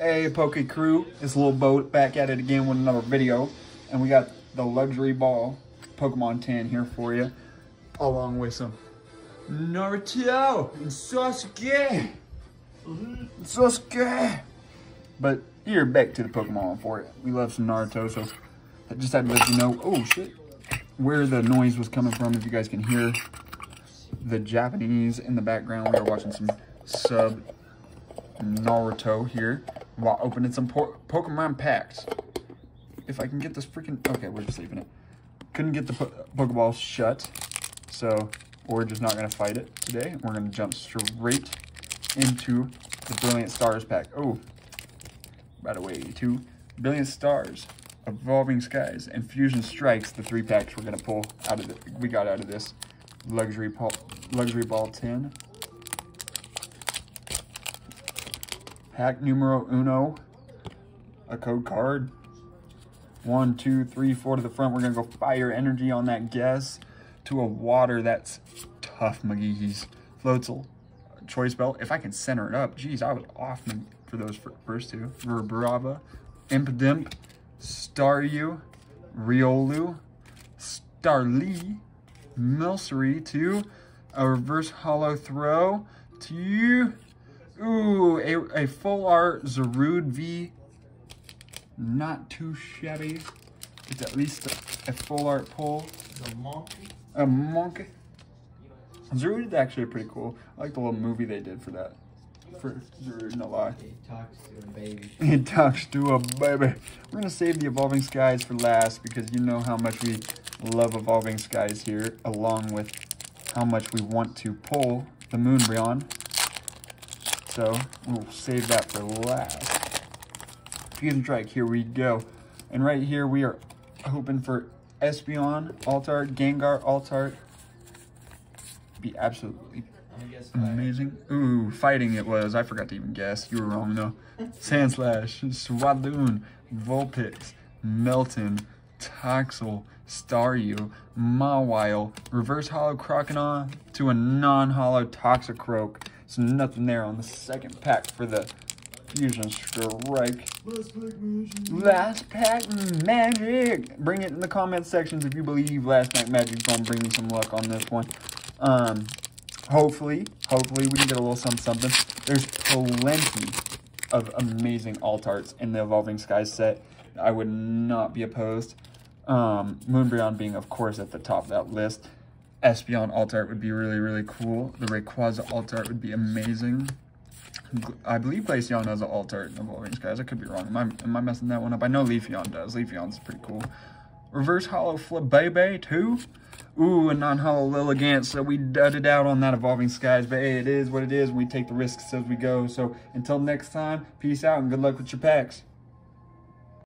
Hey, Poke Crew, it's LilBote back at it again with another video. And we got the luxury ball Pokemon tin here for you, along with some Naruto and Sasuke. Mm-hmm. Sasuke. But you're back to the Pokemon for it. We love some Naruto, so I just had to let you know, oh shit, where the noise was coming from. If you guys can hear the Japanese in the background, we are watching some sub Naruto here while opening some po Pokemon packs. If I can get this freaking... Okay, we're just leaving it. Couldn't get the po Pokeball shut, so we're just not going to fight it today. We're going to jump straight into the Brilliant Stars pack. Oh, by the way, two Brilliant Stars, Evolving Skies, and Fusion Strikes, the three packs we're going to pull out of the... We got out of this luxury, luxury ball tin. Pack numero uno, a code card. One, two, three, four to the front. We're gonna go fire energy on that guess to a water that's tough McGee's. Floatzel, choice belt. If I can center it up, geez, I was off for those first two. Vibrava, Impidimp, Staryu, Riolu, Starly, Milcery to a reverse holo throw to Ooh, a, a full art Zarude V. Not too shabby. It's at least a, a full art pull. A monkey? A monkey. Zarude is actually pretty cool. I like the little movie they did for that. For Zarude, no lie. He talks to a baby. He talks to a baby. We're going to save the Evolving Skies for last because you know how much we love Evolving Skies here, along with how much we want to pull the Moonbreon. So we'll save that for last. Fusion Strike, here we go. And right here we are hoping for Espeon, Altart, Gengar, Altart. Be absolutely amazing. Ooh, fighting it was. I forgot to even guess. You were wrong though. Sandslash, Swadloon, Vulpix, Meltan, Toxel, Staryu, Mawile, Reverse Holo Croconaw to a non-holo Toxicroak. So nothing there on the second pack for the Fusion Strike. Last pack magic. Last pack magic. Bring it in the comment sections if you believe last pack magic's gonna bring me some luck on this one. Um, hopefully, hopefully we can get a little something something. There's plenty of amazing alt arts in the Evolving Skies set. I would not be opposed. Um, Moonbreon being, of course, at the top of that list. Espeon alt art would be really, really cool. The Rayquaza alt art would be amazing. I believe Glaceon has an alt art in Evolving Skies. I could be wrong. Am I, am I messing that one up? I know Leafeon does. Leafeon's pretty cool. Reverse Holo Flabebe too. Ooh, a non-holo Lilligant. So we dudded out on that Evolving Skies. But hey, it is what it is. We take the risks as we go. So until next time, peace out and good luck with your packs.